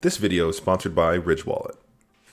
This video is sponsored by Ridge Wallet.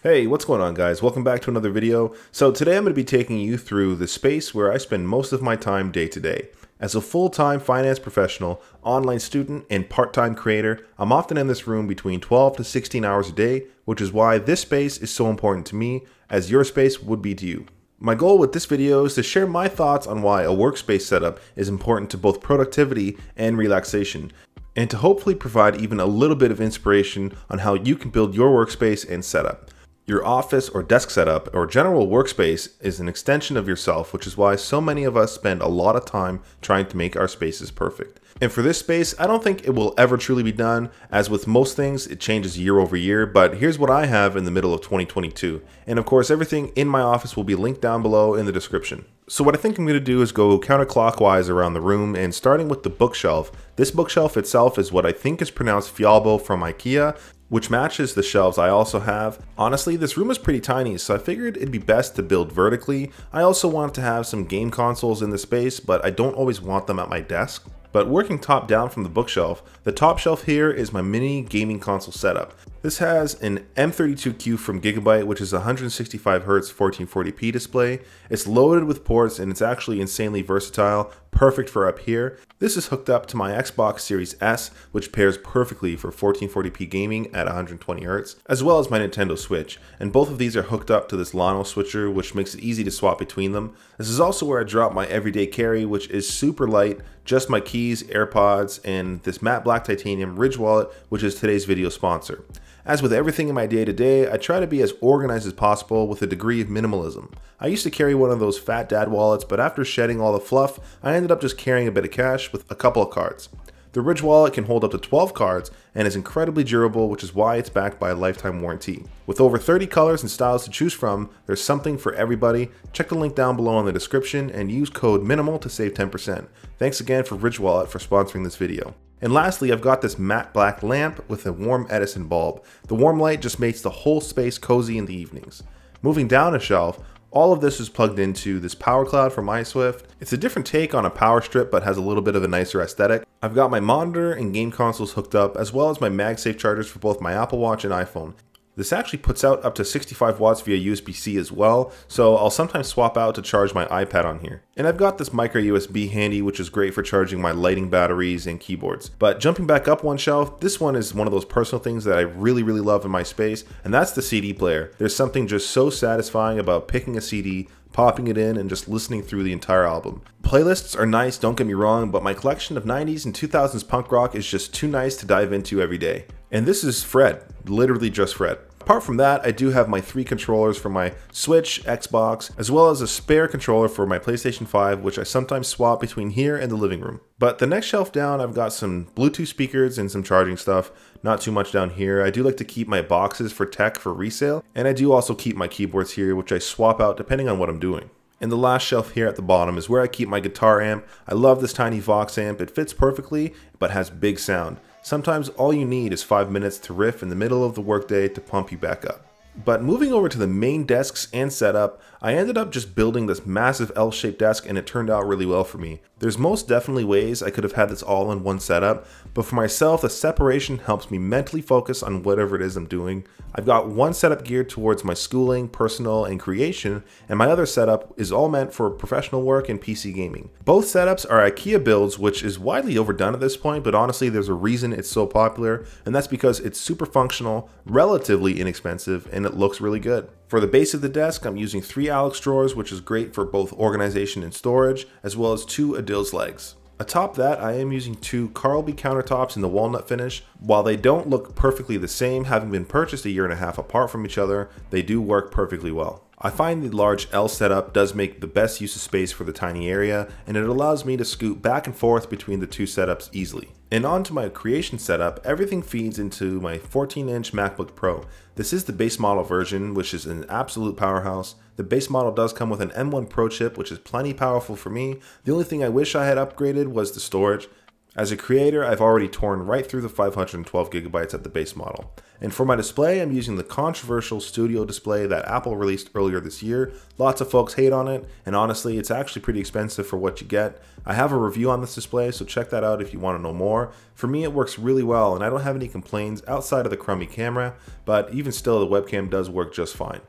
Hey, what's going on guys? Welcome back to another video. So today I'm going to be taking you through the space where I spend most of my time day to day. As a full-time finance professional, online student, and part-time creator, I'm often in this room between 12 to 16 hours a day, which is why this space is so important to me, as your space would be to you. My goal with this video is to share my thoughts on why a workspace setup is important to both productivity and relaxation, and to hopefully provide even a little bit of inspiration on how you can build your workspace and setup. Your office or desk setup or general workspace is an extension of yourself, which is why so many of us spend a lot of time trying to make our spaces perfect. And for this space, I don't think it will ever truly be done. As with most things, it changes year over year, but here's what I have in the middle of 2022. And of course, everything in my office will be linked down below in the description. So what I think I'm going to do is go counterclockwise around the room and starting with the bookshelf. This bookshelf itself is what I think is pronounced Fjallbo from Ikea, which matches the shelves I also have. Honestly, this room is pretty tiny, so I figured it'd be best to build vertically. I also want to have some game consoles in the space, but I don't always want them at my desk. But working top down from the bookshelf, the top shelf here is my mini gaming console setup. This has an M32Q from Gigabyte, which is 165Hz 1440p display. It's loaded with ports and it's actually insanely versatile, perfect for up here. This is hooked up to my Xbox Series S, which pairs perfectly for 1440p gaming at 120Hz, as well as my Nintendo Switch. And both of these are hooked up to this Llano switcher, which makes it easy to swap between them. This is also where I drop my everyday carry, which is super light, just my keys, AirPods, and this matte black titanium Ridge wallet, which is today's video sponsor. As with everything in my day to day, I try to be as organized as possible with a degree of minimalism. I used to carry one of those fat dad wallets, but after shedding all the fluff, I ended up just carrying a bit of cash with a couple of cards. The Ridge wallet can hold up to 12 cards and is incredibly durable, which is why it's backed by a lifetime warranty. With over 30 colors and styles to choose from, there's something for everybody. Check the link down below in the description and use code MINIMAL to save 10%. Thanks again for Ridge Wallet for sponsoring this video. And lastly, I've got this matte black lamp with a warm Edison bulb. The warm light just makes the whole space cozy in the evenings. Moving down a shelf, all of this is plugged into this Powercloud from iSwift. It's a different take on a power strip but has a little bit of a nicer aesthetic. I've got my monitor and game consoles hooked up as well as my MagSafe chargers for both my Apple Watch and iPhone. This actually puts out up to 65 watts via USB-C as well, so I'll sometimes swap out to charge my iPad on here. And I've got this micro USB handy, which is great for charging my lighting batteries and keyboards. But jumping back up one shelf, this one is one of those personal things that I really, really love in my space, and that's the CD player. There's something just so satisfying about picking a CD, popping it in, and just listening through the entire album. Playlists are nice, don't get me wrong, but my collection of 90s and 2000s punk rock is just too nice to dive into every day. And this is Fred, literally just Fred. Apart from that, I do have my three controllers for my Switch, Xbox, as well as a spare controller for my PlayStation 5, which I sometimes swap between here and the living room. But the next shelf down, I've got some Bluetooth speakers and some charging stuff. Not too much down here. I do like to keep my boxes for tech for resale, and I do also keep my keyboards here, which I swap out depending on what I'm doing. And the last shelf here at the bottom is where I keep my guitar amp. I love this tiny Vox amp. It fits perfectly, but has big sound. Sometimes all you need is 5 minutes to riff in the middle of the workday to pump you back up. But moving over to the main desks and setup, I ended up just building this massive L-shaped desk and it turned out really well for me. There's most definitely ways I could have had this all in one setup, but for myself the separation helps me mentally focus on whatever it is I'm doing. I've got one setup geared towards my schooling, personal, and creation, and my other setup is all meant for professional work and PC gaming. Both setups are IKEA builds, which is widely overdone at this point, but honestly there's a reason it's so popular, and that's because it's super functional, relatively inexpensive, and it looks really good. For the base of the desk, I'm using three Alex drawers, which is great for both organization and storage, as well as two Adils legs. Atop that, I am using two Karlby countertops in the walnut finish. While they don't look perfectly the same, having been purchased a year and a half apart from each other, they do work perfectly well. I find the large L setup does make the best use of space for the tiny area, and it allows me to scoot back and forth between the two setups easily. And onto my creation setup, everything feeds into my 14 inch MacBook Pro. This is the base model version, which is an absolute powerhouse. The base model does come with an M1 Pro chip, which is plenty powerful for me. The only thing I wish I had upgraded was the storage. As a creator, I've already torn right through the 512 gigabytes at the base model. And for my display, I'm using the controversial Studio display that Apple released earlier this year. Lots of folks hate on it, and honestly, it's actually pretty expensive for what you get. I have a review on this display, so check that out if you want to know more. For me, it works really well, and I don't have any complaints outside of the crummy camera, but even still, the webcam does work just fine.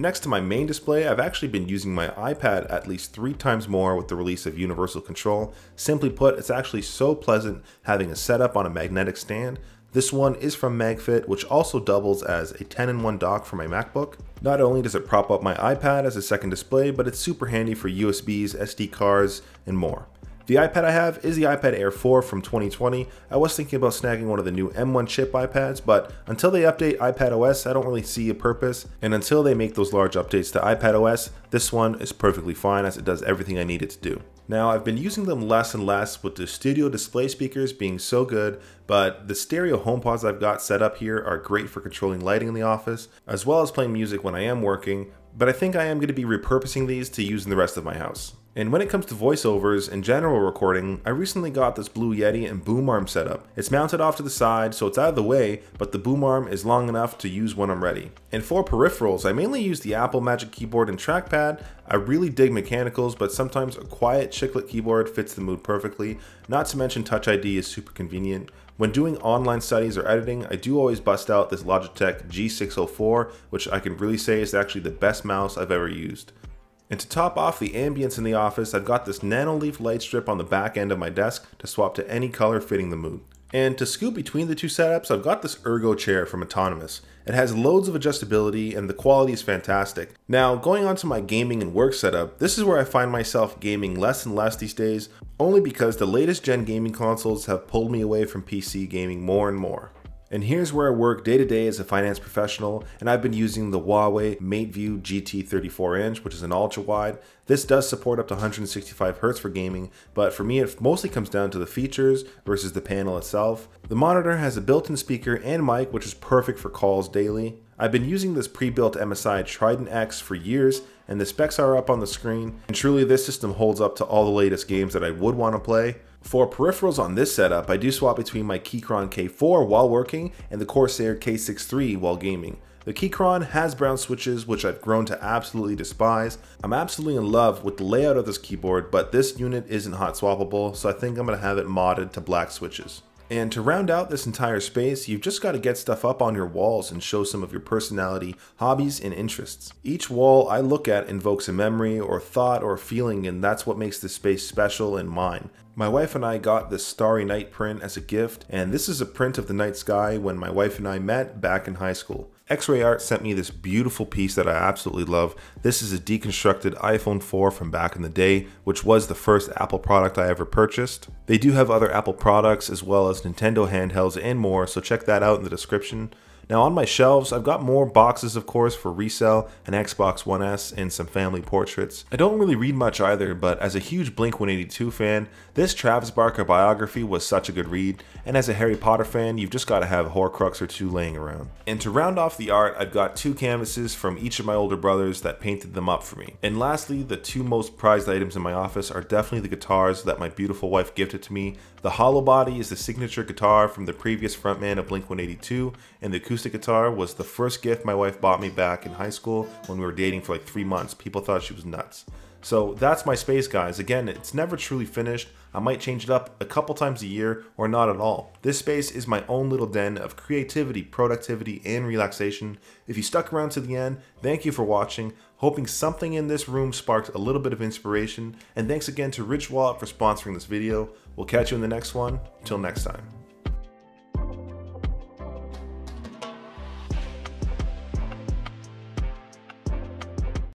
Next to my main display, I've actually been using my iPad at least three times more with the release of Universal Control. Simply put, it's actually so pleasant having a setup on a magnetic stand. This one is from MagFit, which also doubles as a 10-in-1 dock for my MacBook. Not only does it prop up my iPad as a second display, but it's super handy for USBs, SD cards, and more. The iPad I have is the iPad Air 4 from 2020. I was thinking about snagging one of the new M1 chip iPads, but until they update iPad OS, I don't really see a purpose. And until they make those large updates to iPad OS, this one is perfectly fine as it does everything I need it to do. Now, I've been using them less and less with the studio display speakers being so good, but the stereo HomePods I've got set up here are great for controlling lighting in the office, as well as playing music when I am working, but I think I am going to be repurposing these to use in the rest of my house. And when it comes to voiceovers and general recording, I recently got this Blue Yeti and boom arm setup. It's mounted off to the side, so it's out of the way, but the boom arm is long enough to use when I'm ready. And for peripherals, I mainly use the Apple Magic Keyboard and trackpad. I really dig mechanicals, but sometimes a quiet chiclet keyboard fits the mood perfectly. Not to mention Touch ID is super convenient. When doing online studies or editing, I do always bust out this Logitech G604, which I can really say is actually the best mouse I've ever used. And to top off the ambience in the office, I've got this Nanoleaf light strip on the back end of my desk to swap to any color fitting the mood. And to scoot between the two setups, I've got this Ergo chair from Autonomous. It has loads of adjustability and the quality is fantastic. Now, going on to my gaming and work setup, this is where I find myself gaming less and less these days, only because the latest gen gaming consoles have pulled me away from PC gaming more and more. And here's where I work day to day as a finance professional, and I've been using the Huawei MateView GT 34 inch, which is an ultra wide. This does support up to 165 Hz for gaming, but for me it mostly comes down to the features versus the panel itself. The monitor has a built-in speaker and mic, which is perfect for calls daily. I've been using this pre-built MSI Trident X for years, and the specs are up on the screen, and truly this system holds up to all the latest games that I would want to play. For peripherals on this setup, I do swap between my Keychron K4 while working and the Corsair K63 while gaming. The Keychron has brown switches, which I've grown to absolutely despise. I'm absolutely in love with the layout of this keyboard, but this unit isn't hot swappable, so I think I'm going to have it modded to black switches. And to round out this entire space, you've just got to get stuff up on your walls and show some of your personality, hobbies, and interests. Each wall I look at invokes a memory or thought or feeling, and that's what makes this space special and mine. My wife and I got this Starry Night print as a gift, and this is a print of the night sky when my wife and I met back in high school. Xreart sent me this beautiful piece that I absolutely love. This is a deconstructed iPhone 4 from back in the day, which was the first Apple product I ever purchased. They do have other Apple products as well as Nintendo handhelds and more, so check that out in the description. Now on my shelves, I've got more boxes of course for resale, an Xbox One S, and some family portraits. I don't really read much either, but as a huge Blink-182 fan, this Travis Barker biography was such a good read, and as a Harry Potter fan, you've just got to have a Horcrux or two laying around. And to round off the art, I've got two canvases from each of my older brothers that painted them up for me. And lastly, the two most prized items in my office are definitely the guitars that my beautiful wife gifted to me. The Hollow Body is the signature guitar from the previous frontman of Blink-182, and the acoustic acoustic guitar was the first gift my wife bought me back in high school when we were dating for like three months. People thought she was nuts. So that's my space, guys. Again, it's never truly finished. I might change it up a couple times a year or not at all. This space is my own little den of creativity, productivity, and relaxation. If you stuck around to the end, thank you for watching. Hoping something in this room sparked a little bit of inspiration. And thanks again to Ridge Wallet for sponsoring this video. We'll catch you in the next one. Until next time.